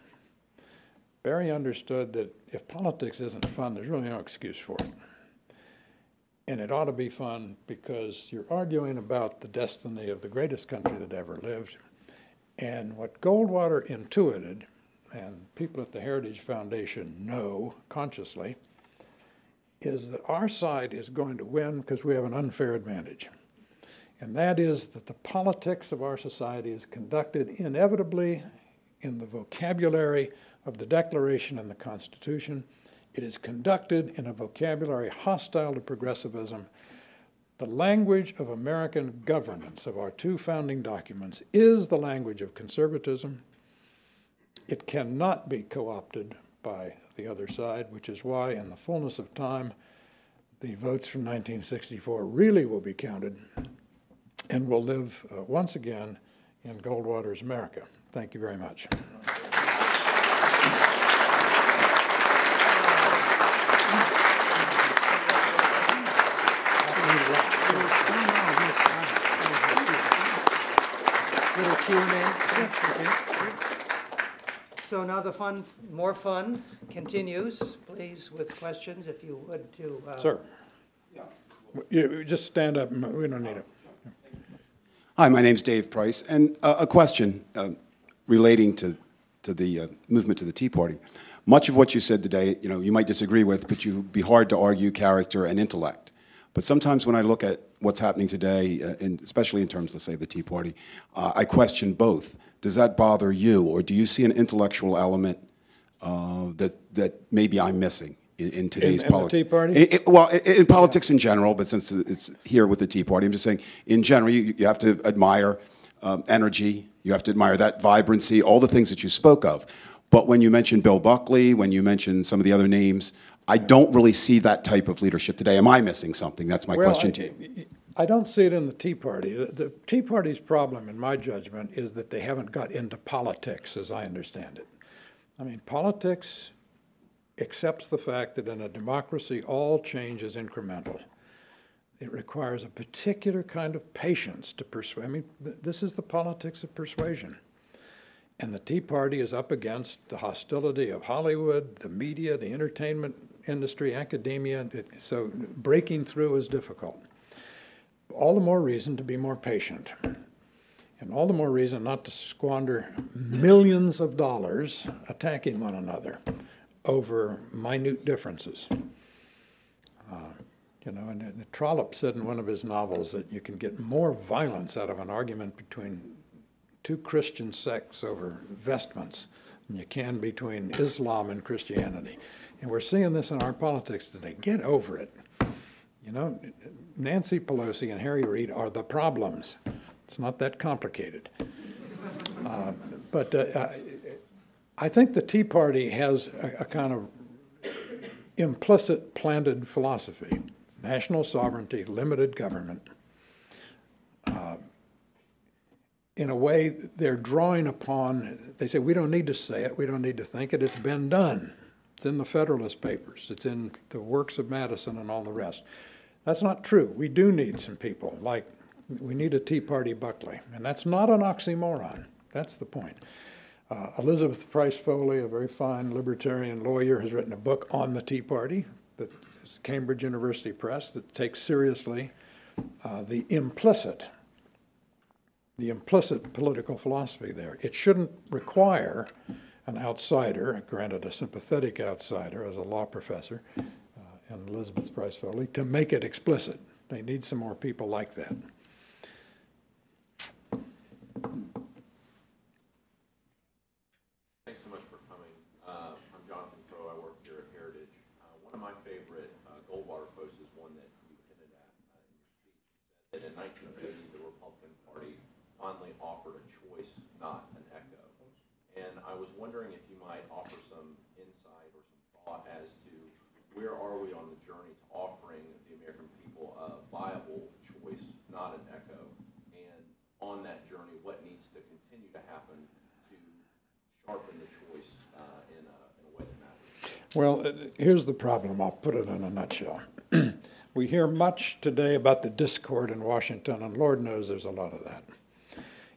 Barry understood that if politics isn't fun, there's really no excuse for it. And it ought to be fun because you're arguing about the destiny of the greatest country that ever lived. And what Goldwater intuited, and people at the Heritage Foundation know consciously, is that our side is going to win because we have an unfair advantage. And that is that the politics of our society is conducted inevitably in the vocabulary of the Declaration and the Constitution. It is conducted in a vocabulary hostile to progressivism. The language of American governance of our two founding documents is the language of conservatism. It cannot be co opted by the other side, which is why, in the fullness of time, the votes from 1964 really will be counted and will live uh, once again in Goldwater's America. Thank you very much. Little Q and A. So now the fun, more fun continues. Please, with questions, if you would, to. uh, Sir? You, you just stand up, we don't need it. Hi, my name's Dave Price, and uh, a question uh, relating to, to the uh, movement to the Tea Party. Much of what you said today, you know, you might disagree with, but you'd be hard to argue character and intellect. But sometimes when I look at what's happening today, uh, in, especially in terms, let's say, the Tea Party, uh, I question both. Does that bother you, or do you see an intellectual element uh, that that maybe I'm missing in, in today's in politics? Tea Party? well, i- in politics in general, but since it's here with the Tea Party, I'm just saying, in general, you, you have to admire um, energy, you have to admire that vibrancy, all the things that you spoke of. But when you mention Bill Buckley, when you mention some of the other names, I don't really see that type of leadership today. Am I missing something? That's my Well, question I- to you. I don't see it in the Tea Party. The- The Tea Party's problem, in my judgment, is that they haven't got into politics, as I understand it. I mean, politics accepts the fact that in a democracy, all change is incremental. It requires a particular kind of patience to persuade. I mean, this is the politics of persuasion. And the Tea Party is up against the hostility of Hollywood, the media, the entertainment industry, academia. So breaking through is difficult. All the more reason to be more patient. And all the more reason not to squander millions of dollars attacking one another over minute differences. Uh, You know, and, and Trollope said in one of his novels that you can get more violence out of an argument between two Christian sects over vestments than you can between Islam and Christianity. And we're seeing this in our politics today. Get over it. You know, Nancy Pelosi and Harry Reid are the problems. It's not that complicated. Uh, But uh, I- think the Tea Party has a, a kind of implicit planted philosophy national sovereignty, limited government. Uh, in a way, they're drawing upon, they say, we don't need to say it, we don't need to think it, it's been done. It's in the Federalist Papers, it's in the works of Madison and all the rest. That's not true. We do need some people, like, we need a Tea Party Buckley, and that's not an oxymoron. That's the point. Uh, Elizabeth Price Foley, a very fine libertarian lawyer, has written a book on the Tea Party that is Cambridge University Press that takes seriously uh, the implicit, the implicit political philosophy there. It shouldn't require an outsider, granted a sympathetic outsider as a law professor, uh, and Elizabeth Price Foley, to make it explicit. They need some more people like that. Thanks so much for coming. Uh, I'm Jonathan Crowe. I work here at Heritage. Uh, One of my favorite uh, Goldwater quotes is one that you hinted at uh, in your speech. You said That in 1980, the Republican Party finally offered a choice, not an echo. And I was wondering if you might offer some insight or some thought as to where are we on the journey to offering the American people a viable choice, not an echo? And on that journey, what needs to continue to happen to sharpen the choice uh, in a, in a way that matters. Well, uh, here's the problem. I'll put it in a nutshell. we hear much today about the discord in Washington, and Lord knows there's a lot of that.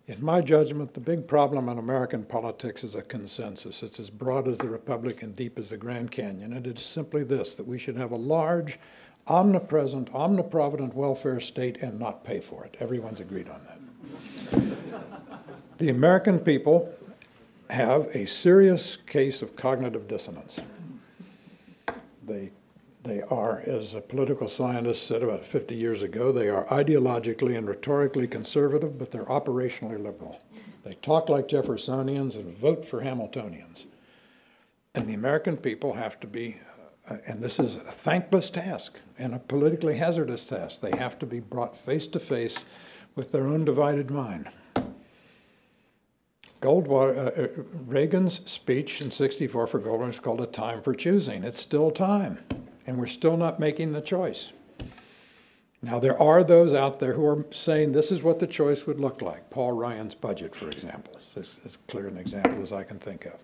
In my judgment, the big problem in American politics is a consensus. It's as broad as the Republic and deep as the Grand Canyon. And it's simply this that we should have a large, omnipresent, omniprovident welfare state and not pay for it. Everyone's agreed on that. the American people have a serious case of cognitive dissonance. They, they are, as a political scientist said about 50 years ago, they are ideologically and rhetorically conservative, but they're operationally liberal. They talk like Jeffersonians and vote for Hamiltonians. And the American people have to be, uh, and this is a thankless task and a politically hazardous task, they have to be brought face to face with their own divided mind. Goldwater, uh, uh, Reagan's speech in 64 for Goldwater is called A Time for Choosing. It's still time, and we're still not making the choice. Now, there are those out there who are saying this is what the choice would look like. Paul Ryan's budget, for example, is as clear an example as I can think of.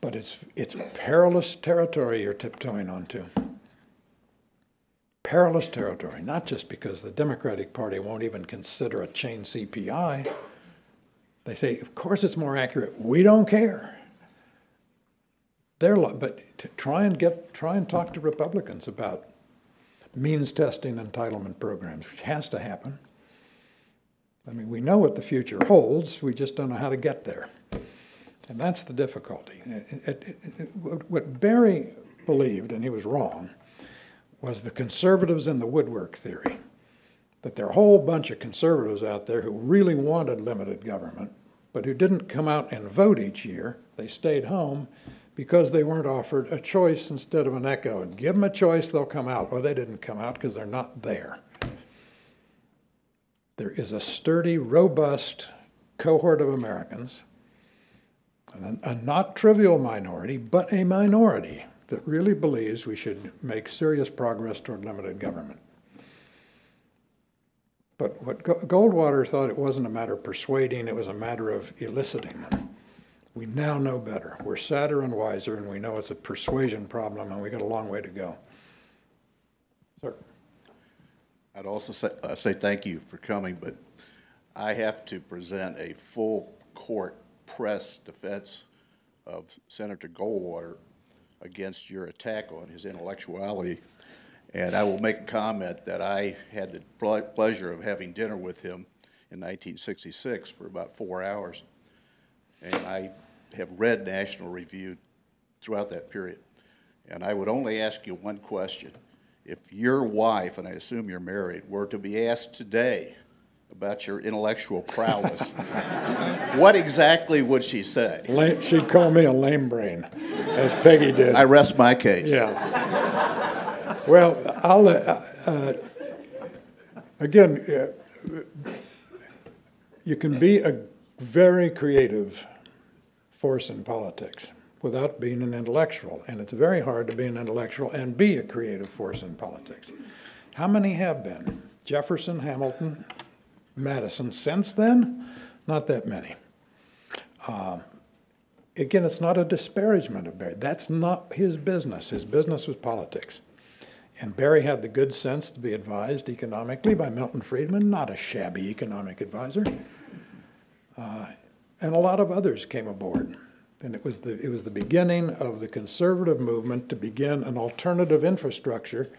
But it's, it's perilous territory you're tiptoeing onto. Perilous territory, not just because the Democratic Party won't even consider a chain CPI. They say, of course it's more accurate. We don't care. their, li- but to try and get, try and talk to Republicans about means testing entitlement programs, which has to happen. I mean, we know what the future holds, we just don't know how to get there. And that's the difficulty. It- it- it- what- What Barry believed, and he was wrong, was the conservatives in the woodwork theory. That there are a whole bunch of conservatives out there who really wanted limited government, but who didn't come out and vote each year. They stayed home because they weren't offered a choice instead of an echo. And give them a choice, they'll come out. Or they didn't come out because they're not there. There is a sturdy, robust cohort of Americans, a not trivial minority, but a minority that really believes we should make serious progress toward limited government. But what Goldwater thought it wasn't a matter of persuading, it was a matter of eliciting them. We now know better. We're sadder and wiser, and we know it's a persuasion problem, and we got a long way to go. Sir? I'd also say, uh, say thank you for coming, but I have to present a full court press defense of Senator Goldwater against your attack on his intellectuality. And I will make a comment that I had the ple- pleasure of having dinner with him in 1966 for about four hours. And I have read National Review throughout that period. And I would only ask you one question. If your wife, and I assume you're married, were to be asked today about your intellectual prowess, what exactly would she say? She'd call me a lame brain, as Peggy did. I rest my case. Yeah. Well, I'll, uh, uh, again, uh, you can be a very creative force in politics without being an intellectual, and it's very hard to be an intellectual and be a creative force in politics. How many have been? Jefferson, Hamilton, Madison. Since then, not that many. Uh, again, it's not a disparagement of Barry. That's not his business. His business was politics. And Barry had the good sense to be advised economically by Milton Friedman, not a shabby economic advisor. Uh, and a lot of others came aboard. And it was, the, it was the beginning of the conservative movement to begin an alternative infrastructure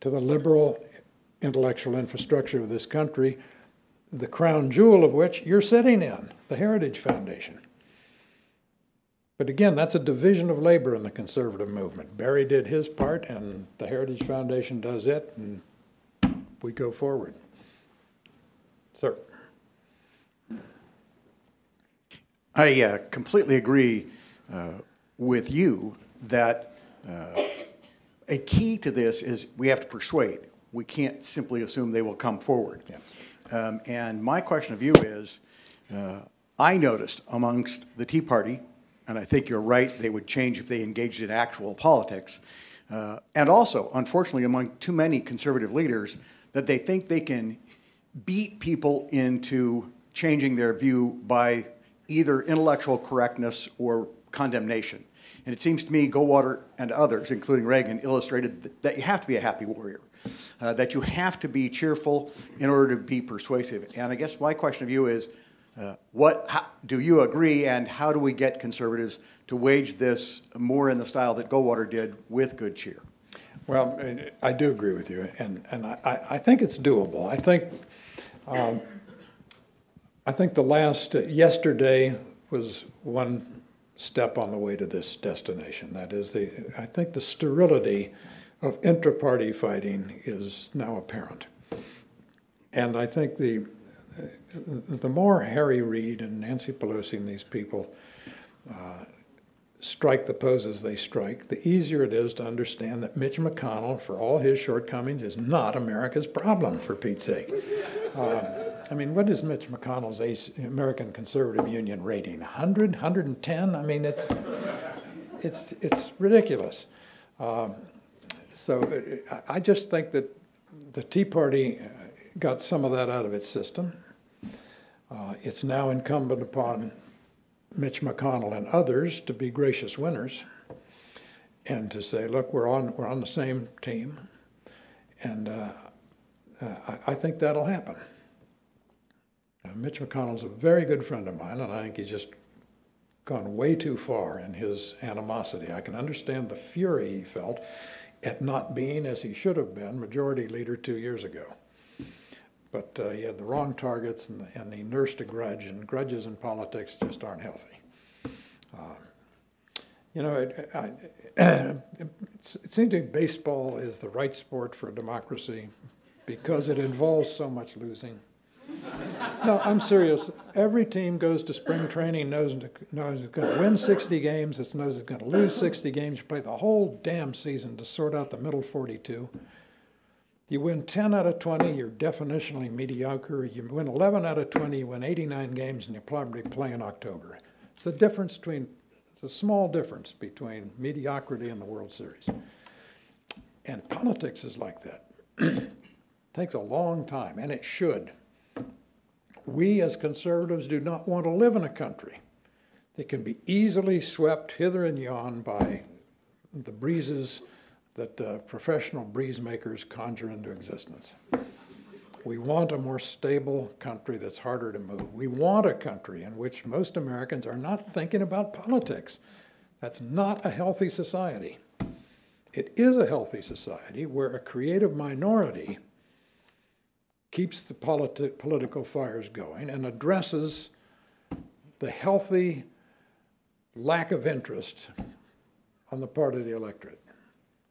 to the liberal intellectual infrastructure of this country, the crown jewel of which you're sitting in, the Heritage Foundation. But again, that's a division of labor in the conservative movement. Barry did his part, and the Heritage Foundation does it, and we go forward. Sir? I uh, completely agree uh, with you that uh, a key to this is we have to persuade. We can't simply assume they will come forward. Um, And my question of you is, uh, I noticed amongst the Tea Party, and I think you're right, they would change if they engaged in actual politics, uh, and also, unfortunately, among too many conservative leaders, that they think they can beat people into changing their view by either intellectual correctness or condemnation. And it seems to me Goldwater and others, including Reagan, illustrated that, you have to be a happy warrior, uh, that you have to be cheerful in order to be persuasive. And I guess my question of you is, uh, what how, do you agree, and how do we get conservatives to wage this more in the style that Goldwater did with good cheer? Well, I do agree with you, and, and I, I think it's doable. I think, um, I think the last, yesterday was one step on the way to this destination. That is, the, I think the sterility of intra-party fighting is now apparent. And I think the, the more Harry Reid and Nancy Pelosi and these people uh, strike the poses they strike, the easier it is to understand that Mitch McConnell, for all his shortcomings, is not America's problem, for Pete's sake. Um, I mean, what is Mitch McConnell's American Conservative Union rating? 100, 110? I mean, it's, it's, it's ridiculous. Um, so I just think that the Tea Party got some of that out of its system. Uh, it's now incumbent upon Mitch McConnell and others to be gracious winners and to say, look, we're on, we're on the same team. And uh, uh, I, I think that'll happen. Uh, Mitch McConnell's a very good friend of mine, and I think he's just gone way too far in his animosity. I can understand the fury he felt at not being, as he should have been, majority leader two years ago. But uh, he had the wrong targets and, and he nursed a grudge, and grudges in politics just aren't healthy. Um, you know, it, I, it's, it seems to me baseball is the right sport for a democracy because it involves so much losing. No, I'm serious. Every team goes to spring training, knows, knows it's going to win 60 games, it knows it's going to lose 60 games. You play the whole damn season to sort out the middle 42. You win 10 out of 20, you're definitionally mediocre. You win 11 out of 20, you win 89 games, and you probably play in October. It's the difference between, it's a small difference between mediocrity and the World Series. And politics is like that. takes a long time, and it should. We as conservatives do not want to live in a country that can be easily swept hither and yon by the breezes that uh, professional breeze makers conjure into existence. We want a more stable country that's harder to move. We want a country in which most Americans are not thinking about politics. That's not a healthy society. It is a healthy society where a creative minority keeps the politi- political fires going and addresses the healthy lack of interest on the part of the electorate.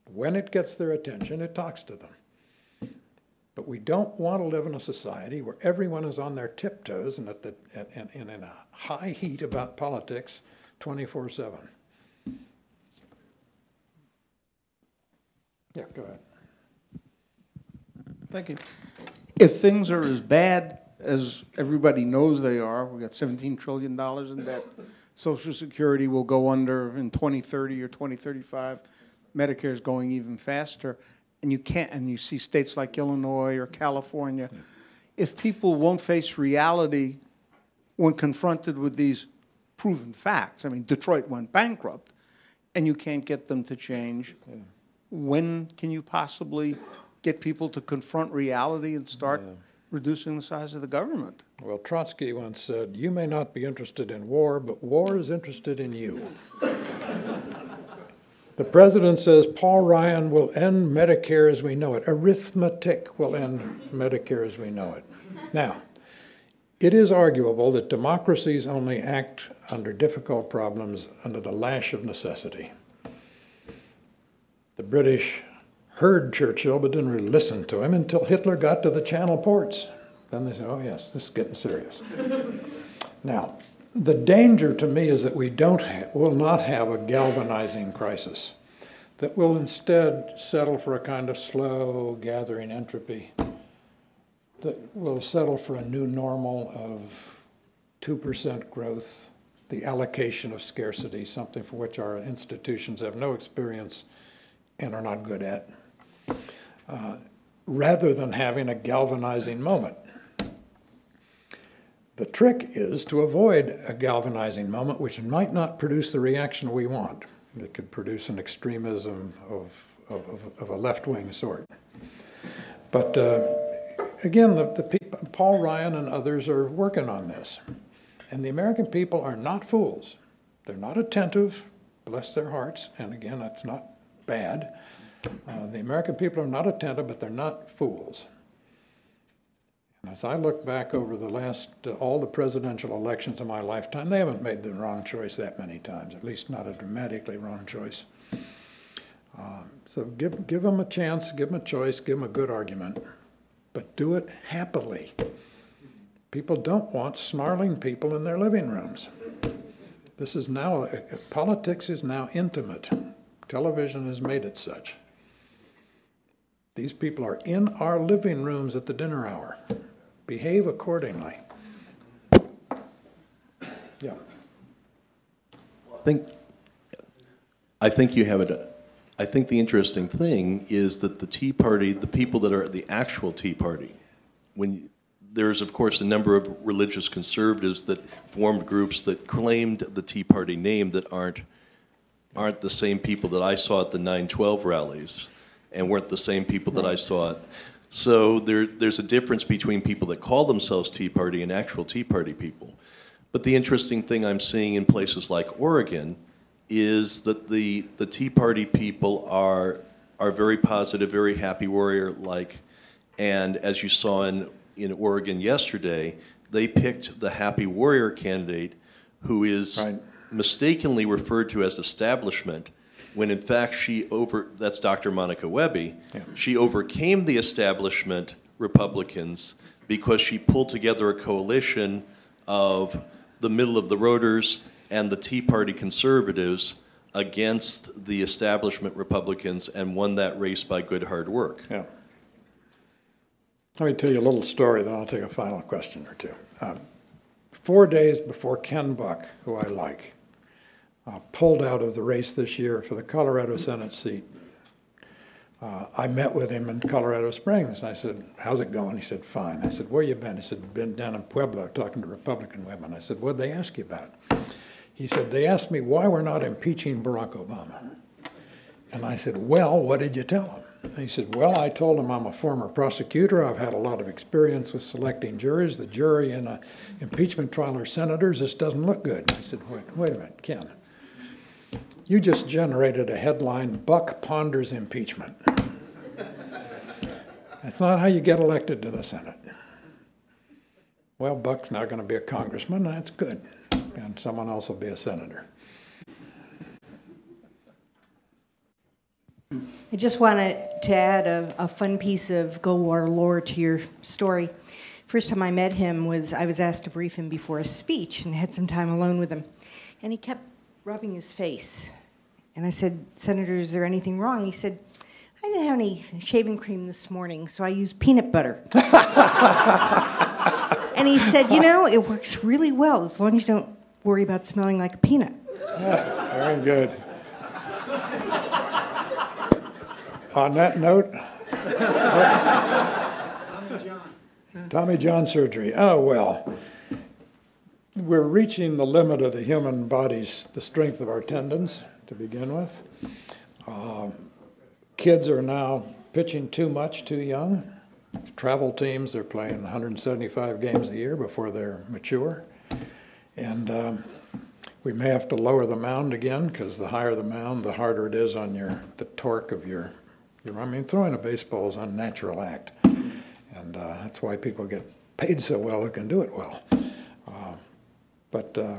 When it gets their attention, it talks to them. But we don't want to live in a society where everyone is on their tiptoes and, at the, and, and in a high heat about politics 24 7. Yeah, go ahead. Thank you. If things are as bad as everybody knows they are, we've got $17 trillion in debt, Social Security will go under in 2030 or 2035, Medicare is going even faster, and you can't, and you see states like Illinois or California, if people won't face reality when confronted with these proven facts, I mean, Detroit went bankrupt, and you can't get them to change, when can you possibly get people to confront reality and start reducing the size of the government. Well, Trotsky once said, You may not be interested in war, but war is interested in you. the president says Paul Ryan will end Medicare as we know it. Arithmetic will end Medicare as we know it. Now, it is arguable that democracies only act under difficult problems under the lash of necessity. The British heard Churchill but didn't really listen to him until Hitler got to the Channel ports. Then they said, oh, yes, this is getting serious. now, the danger to me is that we don't ha- will not have a galvanizing crisis, that will instead settle for a kind of slow gathering entropy, that will settle for a new normal of 2% growth, the allocation of scarcity, something for which our institutions have no experience and are not good at uh, rather than having a galvanizing moment. The trick is to avoid a galvanizing moment which might not produce the reaction we want. It could produce an extremism of, of, of a left wing sort. But uh, again, the, the people, Paul Ryan and others are working on this. And the American people are not fools. They're not attentive, bless their hearts, and again, that's not bad. Uh, the American people are not attentive, but they're not fools. As I look back over the last, uh, all the presidential elections of my lifetime, they haven't made the wrong choice that many times, at least not a dramatically wrong choice. Um, so give, give them a chance, give them a choice, give them a good argument, but do it happily. People don't want snarling people in their living rooms. This is now, uh, politics is now intimate. Television has made it such. These people are in our living rooms at the dinner hour. Behave accordingly. Yeah. I think, I think you have it. I think the interesting thing is that the Tea Party, the people that are at the actual Tea Party, when there's of course a number of religious conservatives that formed groups that claimed the Tea Party name that aren't aren't the same people that I saw at the 912 rallies and weren't the same people that I saw it. So there, there's a difference between people that call themselves Tea Party and actual Tea Party people. But the interesting thing I'm seeing in places like Oregon is that the, the Tea Party people are, are very positive, very happy warrior-like. And as you saw in, in Oregon yesterday, they picked the happy warrior candidate who is Right. mistakenly referred to as establishment, when in fact she over, that's Dr. Monica Wehby. Yeah. She overcame the establishment Republicans because she pulled together a coalition of the middle of the roaders and the Tea Party conservatives against the establishment Republicans and won that race by good hard work. Yeah. Let me tell you a little story, then I'll take a final question or two. Um, Four days before Ken Buck, who I like, uh, pulled out of the race this year for the Colorado Senate seat, uh, I met with him in Colorado Springs. I said, how's it going? He said, fine. I said, where you been? He said, been down in Pueblo talking to Republican women. I said, what'd they ask you about? He said, they asked me why we're not impeaching Barack Obama. And I said, Well, what did you tell them? And he said, Well, I told him I'm a former prosecutor. I've had a lot of experience with selecting juries. The jury in an impeachment trial are senators. This doesn't look good. I said, Wait, wait a minute, Ken. You just generated a headline Buck ponders impeachment. That's not how you get elected to the Senate. Well, Buck's not going to be a congressman. That's good. And someone else will be a senator. I just wanted to add a, a fun piece of Goldwater lore to your story. First time I met him was I was asked to brief him before a speech and had some time alone with him. And he kept rubbing his face. And I said, Senator, is there anything wrong? He said, I didn't have any shaving cream this morning, so I used peanut butter. and he said, You know, it works really well as long as you don't worry about smelling like a peanut. Very good. On that note, oh, Tommy John surgery. Oh, well, we're reaching the limit of the human body's, the strength of our tendons to begin with. Um, kids are now pitching too much too young. Travel teams, they're playing 175 games a year before they're mature. And um, we may have to lower the mound again because the higher the mound, the harder it is on your the torque of your. your I mean, throwing a baseball is an unnatural act, and uh, that's why people get paid so well who can do it well. Uh, but uh,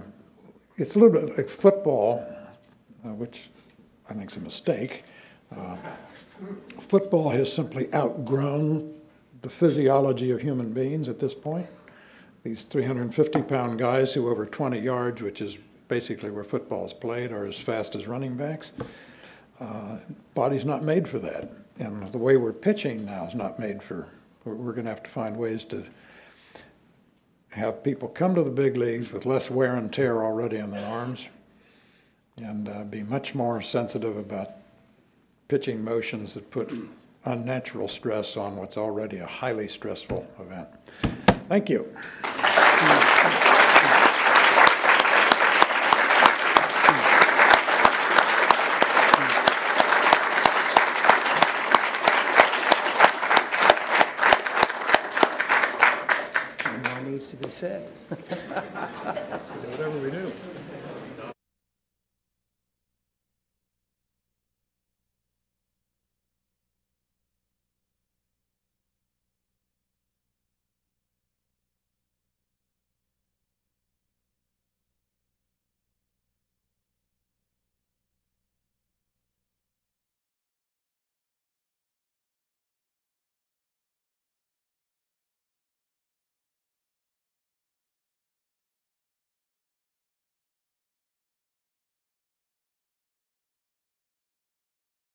it's a little bit like football, uh, which I think is a mistake. Uh, football has simply outgrown the physiology of human beings at this point these 350 pound guys who over 20 yards, which is basically where football is played, are as fast as running backs. Uh, body's not made for that. And the way we're pitching now is not made for, we're, we're going to have to find ways to have people come to the big leagues with less wear and tear already in their arms and uh, be much more sensitive about pitching motions that put unnatural stress on what's already a highly stressful event. Thank you. More needs to be said. Whatever we do.